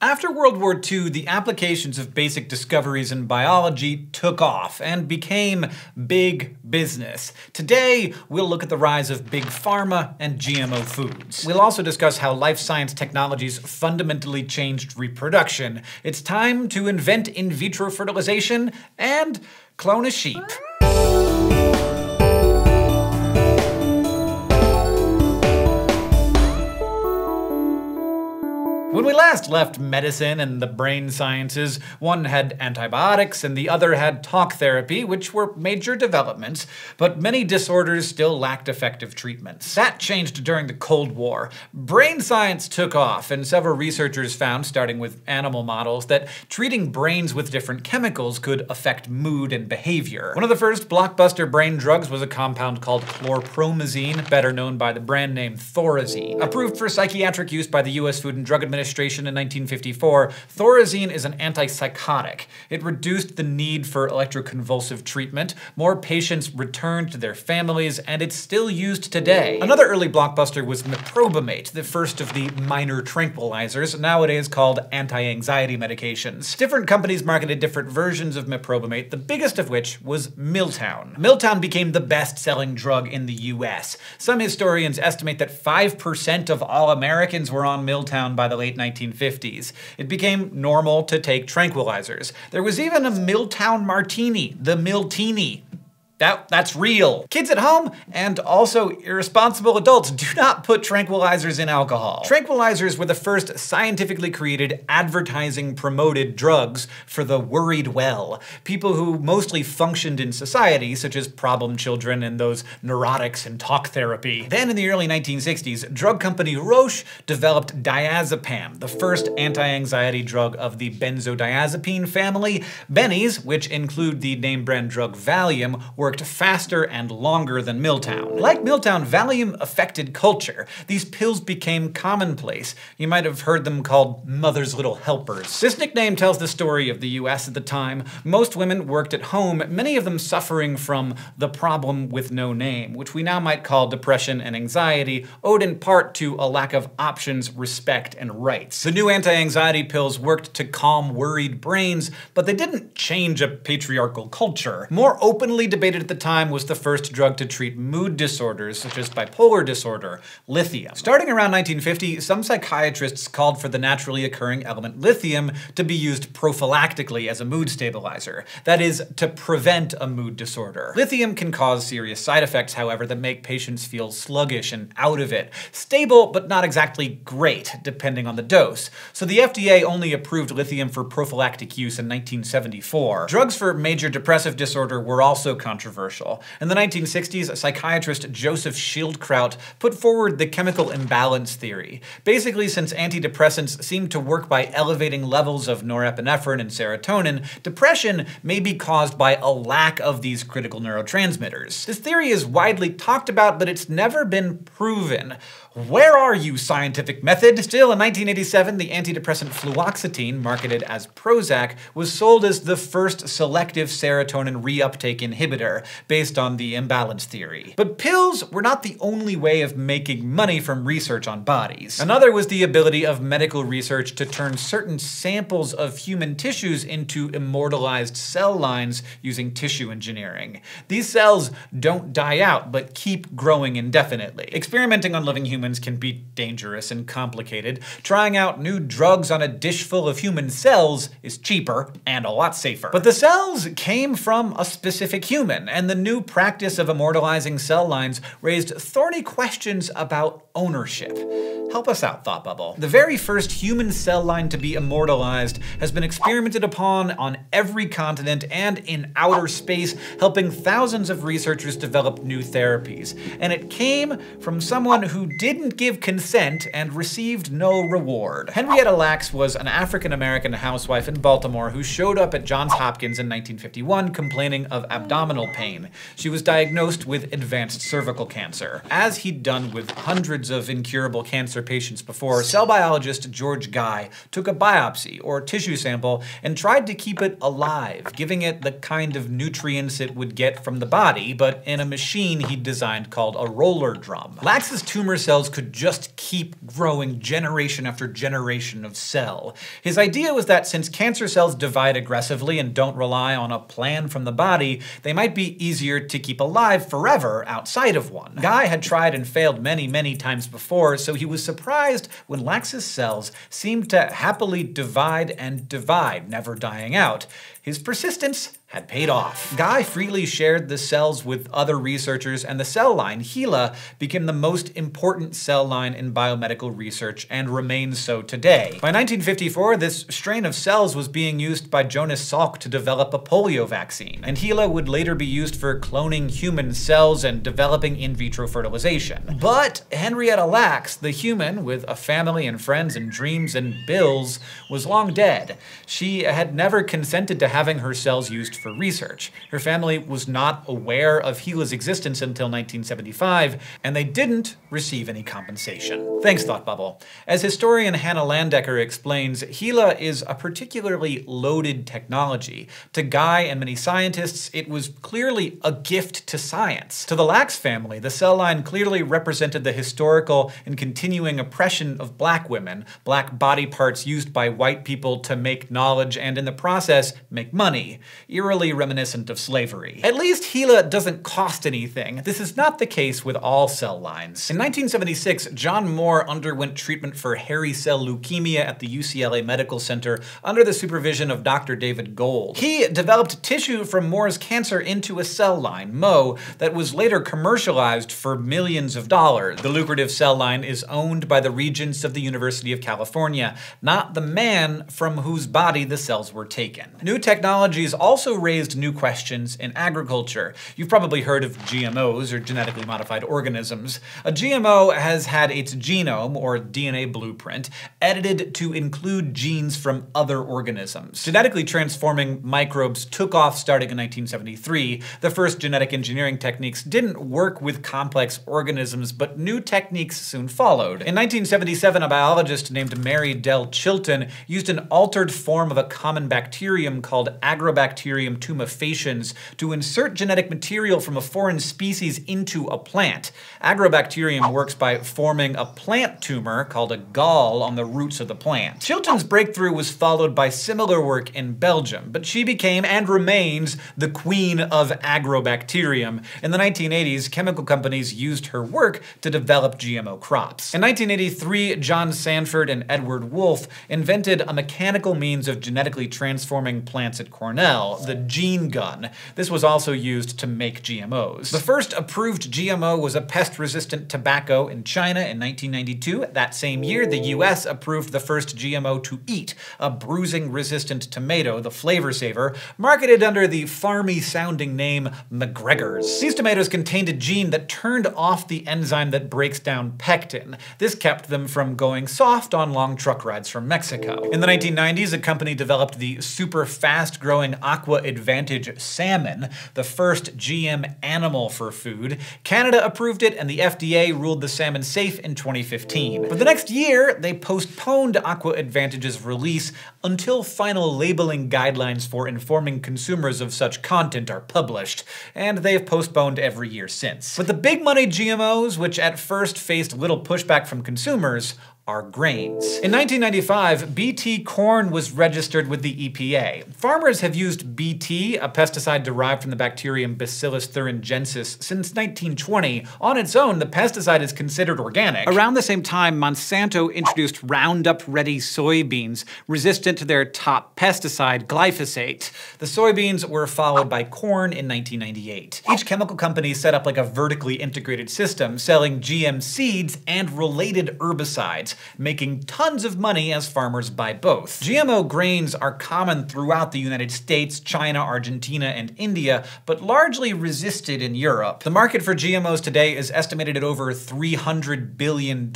After World War II, the applications of basic discoveries in biology took off and became big business. Today, we'll look at the rise of big pharma and GMO foods. We'll also discuss how life science technologies fundamentally changed reproduction. It's time to invent in vitro fertilization and clone a sheep. When we last left medicine and the brain sciences, one had antibiotics and the other had talk therapy, which were major developments, but many disorders still lacked effective treatments. That changed during the Cold War. Brain science took off, and several researchers found, starting with animal models, that treating brains with different chemicals could affect mood and behavior. One of the first blockbuster brain drugs was a compound called chlorpromazine, better known by the brand name Thorazine. Approved for psychiatric use by the US Food and Drug Administration Administration in 1954, Thorazine is an antipsychotic. It reduced the need for electroconvulsive treatment, more patients returned to their families, and it's still used today. Another early blockbuster was meprobamate, the first of the minor tranquilizers, nowadays called anti-anxiety medications. Different companies marketed different versions of meprobamate, the biggest of which was Miltown. Miltown became the best-selling drug in the US. Some historians estimate that 5% of all Americans were on Miltown by the late 1950s. It became normal to take tranquilizers. There was even a Miltown martini, the Miltini, that, that's real. Kids at home and also irresponsible adults do not put tranquilizers in alcohol. Tranquilizers were the first scientifically created advertising promoted drugs for the worried well, people who mostly functioned in society, such as problem children and those neurotics in talk therapy. Then in the early 1960s, drug company Roche developed diazepam, the first anti-anxiety drug of the benzodiazepine family. Bennies, which include the name brand drug Valium, were worked faster and longer than Miltown. Like Miltown, Valium affected culture. These pills became commonplace. You might have heard them called mother's little helpers. This nickname tells the story of the US at the time. Most women worked at home, many of them suffering from the problem with no name, which we now might call depression and anxiety, owed in part to a lack of options, respect, and rights. The new anti-anxiety pills worked to calm worried brains, but they didn't change a patriarchal culture. More openly debated at the time was the first drug to treat mood disorders, such as bipolar disorder, lithium. Starting around 1950, some psychiatrists called for the naturally occurring element lithium to be used prophylactically as a mood stabilizer, that is, to prevent a mood disorder. Lithium can cause serious side effects, however, that make patients feel sluggish and out of it. Stable, but not exactly great, depending on the dose. So the FDA only approved lithium for prophylactic use in 1974. Drugs for major depressive disorder were also controversial controversial. In the 1960s, psychiatrist Joseph Schildkraut put forward the chemical imbalance theory. Basically, since antidepressants seem to work by elevating levels of norepinephrine and serotonin, depression may be caused by a lack of these critical neurotransmitters. This theory is widely talked about, but it's never been proven. Where are you, scientific method? Still, in 1987, the antidepressant fluoxetine, marketed as Prozac, was sold as the first selective serotonin reuptake inhibitor, based on the imbalance theory. But pills were not the only way of making money from research on bodies. Another was the ability of medical research to turn certain samples of human tissues into immortalized cell lines using tissue engineering. These cells don't die out, but keep growing indefinitely. Experimenting on living humans humans can be dangerous and complicated, trying out new drugs on a dish full of human cells is cheaper and a lot safer. But the cells came from a specific human, and the new practice of immortalizing cell lines raised thorny questions about ownership. Help us out, Thought Bubble. The very first human cell line to be immortalized has been experimented upon on every continent and in outer space, helping thousands of researchers develop new therapies. And it came from someone who did didn't give consent and received no reward. Henrietta Lacks was an African-American housewife in Baltimore who showed up at Johns Hopkins in 1951 complaining of abdominal abdominal pain. She was diagnosed with advanced cervical cancer. As he'd done with hundreds of incurable cancer patients before, cell biologist George Gey took a biopsy or tissue sample and tried to keep it alive, giving it the kind of nutrients it would get from the body, but in a machine he'd designed called a roller drum. Lacks's tumor cells could just keep growing generation after generation of cell. His idea was that since cancer cells divide aggressively and don't rely on a plan from the body, they might be easier to keep alive forever outside of one. Gey had tried and failed many, many times before, so he was surprised when Lacks's cells seemed to happily divide and divide, never dying out. His persistence had paid off. Gey freely shared the cells with other researchers, and the cell line, HeLa, became the most important cell line in biomedical research and remains so today. By 1954, this strain of cells was being used by Jonas Salk to develop a polio vaccine, and HeLa would later be used for cloning human cells and developing in vitro fertilization. But Henrietta Lacks, the human with a family and friends and dreams and bills, was long dead. She had never consented to having her cells used for research. Her family was not aware of HeLa's existence until 1975, and they didn't receive any compensation. Thanks, Thought Bubble. As historian Hannah Landecker explains, HeLa is a particularly loaded technology. To Gey and many scientists, it was clearly a gift to science. To the Lacks family, the cell line clearly represented the historical and continuing oppression of black women, black body parts used by white people to make knowledge and in the process make money. Eerily reminiscent of slavery. At least HeLa doesn't cost anything. This is not the case with all cell lines. In 1976, John Moore underwent treatment for hairy cell leukemia at the UCLA Medical Center under the supervision of Dr. David Golde. He developed tissue from Moore's cancer into a cell line, Mo, that was later commercialized for millions of dollars. The lucrative cell line is owned by the regents of the University of California, not the man from whose body the cells were taken. New technologies also raised new questions in agriculture. You've probably heard of GMOs, or genetically modified organisms. A GMO has had its genome, or DNA blueprint, edited to include genes from other organisms. Genetically transforming microbes took off starting in 1973. The first genetic engineering techniques didn't work with complex organisms, but new techniques soon followed. In 1977, a biologist named Mary Dell Chilton used an altered form of a common bacterium called Agrobacterium tumefaciens to insert genetic material from a foreign species into a plant. Agrobacterium works by forming a plant tumor called a gall on the roots of the plant. Chilton's breakthrough was followed by similar work in Belgium, but she became and remains the queen of agrobacterium. In the 1980s, chemical companies used her work to develop GMO crops. In 1983, John Sanford and Edward Wolf invented a mechanical means of genetically transforming plants at Cornell, the gene gun. This was also used to make GMOs. The first approved GMO was a pest-resistant tobacco in China in 1992. That same year, the US approved the first GMO to eat, a bruising-resistant tomato, the Flavr Savr, marketed under the farmy-sounding name MacGregor's. These tomatoes contained a gene that turned off the enzyme that breaks down pectin. This kept them from going soft on long truck rides from Mexico. In the 1990s, a company developed the super fast-growing Aqua Advantage salmon, the first GM animal for food. Canada approved it, and the FDA ruled the salmon safe in 2015. But the next year, they postponed AquAdvantage's release until final labeling guidelines for informing consumers of such content are published, and they've postponed every year since. But the big money GMOs, which at first faced little pushback from consumers, are grains. In 1995, BT corn was registered with the EPA. Farmers have used BT, a pesticide derived from the bacterium Bacillus thuringiensis, since 1920. On its own, the pesticide is considered organic. Around the same time, Monsanto introduced Roundup-ready soybeans, resistant to their top pesticide, glyphosate. The soybeans were followed by corn in 1998. Each chemical company set up like a vertically integrated system, selling GM seeds and related herbicides. Making tons of money as farmers buy both. GMO grains are common throughout the United States, China, Argentina, and India, but largely resisted in Europe. The market for GMOs today is estimated at over $300 billion,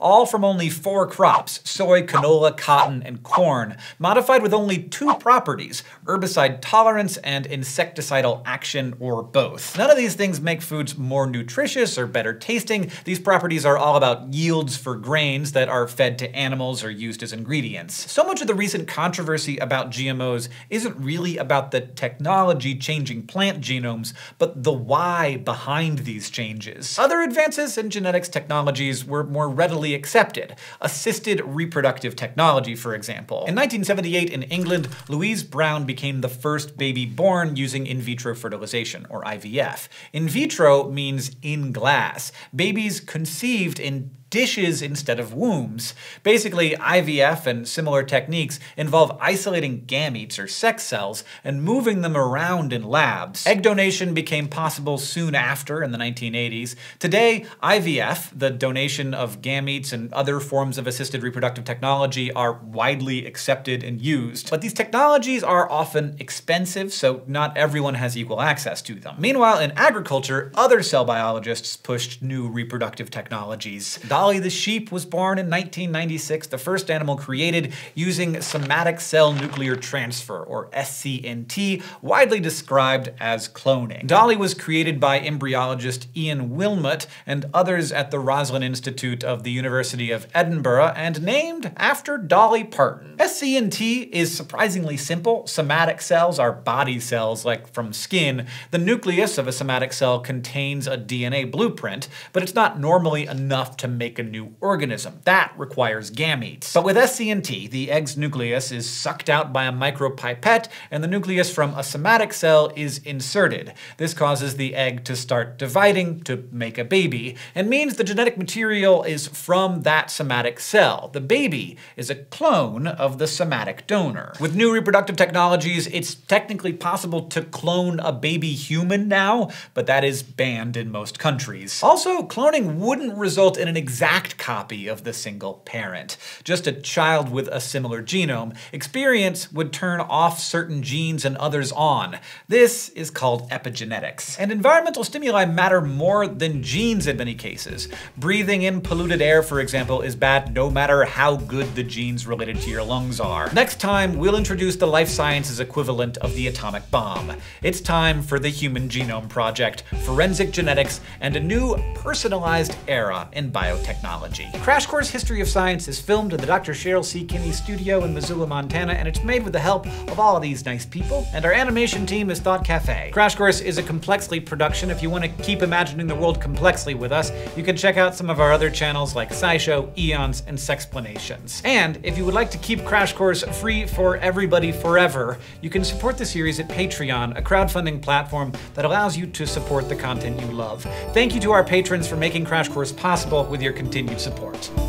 all from only four crops soy, canola, cotton, and corn, modified with only two properties herbicide tolerance and insecticidal action, or both. None of these things make foods more nutritious or better tasting. These properties are all about yields for grains that are fed to animals or used as ingredients. So much of the recent controversy about GMOs isn't really about the technology changing plant genomes, but the why behind these changes. Other advances in genetics technologies were more readily accepted. Assisted reproductive technology, for example. In 1978 in England, Louise Brown became the first baby born using in vitro fertilization, or IVF. In vitro means in glass. Babies conceived in dishes instead of wombs. Basically, IVF and similar techniques involve isolating gametes or sex cells and moving them around in labs. Egg donation became possible soon after in the 1980s. Today, IVF, the donation of gametes and other forms of assisted reproductive technology, are widely accepted and used. But these technologies are often expensive, so not everyone has equal access to them. Meanwhile, in agriculture, other cell biologists pushed new reproductive technologies. Dolly the sheep was born in 1996, the first animal created using somatic cell nuclear transfer, or SCNT, widely described as cloning. Dolly was created by embryologist Ian Wilmut and others at the Roslin Institute of the University of Edinburgh and named after Dolly Parton. SCNT is surprisingly simple. Somatic cells are body cells like from skin. The nucleus of a somatic cell contains a DNA blueprint, but it's not normally enough to make make a new organism. That requires gametes. But with SCNT, the egg's nucleus is sucked out by a micropipette, and the nucleus from a somatic cell is inserted. This causes the egg to start dividing to make a baby, and means the genetic material is from that somatic cell. The baby is a clone of the somatic donor. With new reproductive technologies, it's technically possible to clone a baby human now, but that is banned in most countries. Also, cloning wouldn't result in an exact exact copy of the single parent, just a child with a similar genome. Experience would turn off certain genes and others on. This is called epigenetics. And environmental stimuli matter more than genes in many cases. Breathing in polluted air, for example, is bad no matter how good the genes related to your lungs are. Next time, we'll introduce the life sciences equivalent of the atomic bomb. It's time for the Human Genome Project, forensic genetics, and a new personalized era in biotech technology. Crash Course History of Science is filmed in the Dr. Cheryl C. Kinney studio in Missoula, Montana, and it's made with the help of all of these nice people, and our animation team is Thought Cafe. Crash Course is a Complexly production. If you want to keep imagining the world complexly with us, you can check out some of our other channels like SciShow, Eons, and Sexplanations. And if you would like to keep Crash Course free for everybody forever, you can support the series at Patreon, a crowdfunding platform that allows you to support the content you love. Thank you to our patrons for making Crash Course possible with your continued support.